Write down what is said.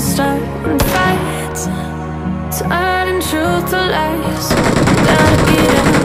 starting fights Turning truth to lies Gotta get out.